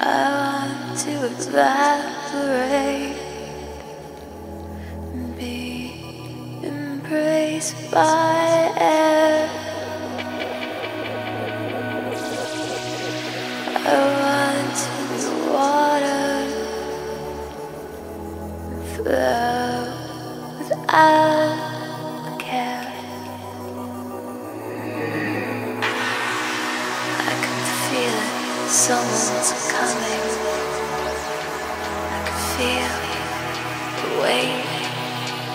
I want to evaporate and be embraced by air. I Someone's coming. I can feel the weight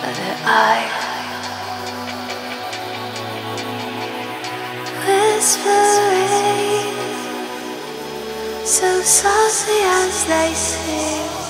of the eye. Whispering so softly as they sing.